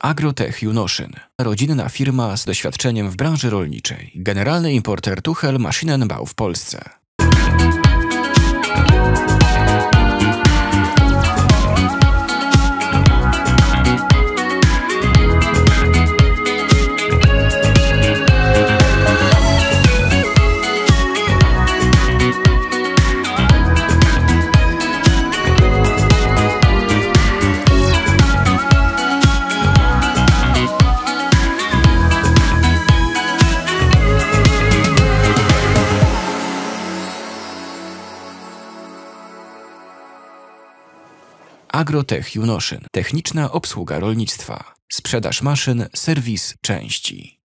Agrotech Junoszyn. Rodzinna firma z doświadczeniem w branży rolniczej. Generalny importer Tuchel Maschinenbau w Polsce. Agrotech Junoszyn. Techniczna obsługa rolnictwa. Sprzedaż maszyn, serwis, części.